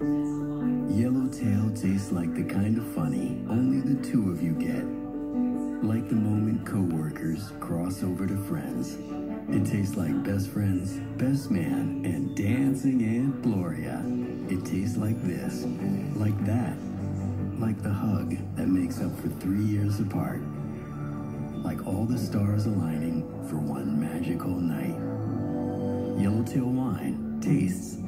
Yellowtail tastes like the kind of funny only the two of you get. Like the moment coworkers cross over to friends. It tastes like best friends, best man, and dancing Aunt Gloria. It tastes like this, like that, like the hug that makes up for three years apart. Like all the stars aligning for one magical night. Yellowtail wine tastes.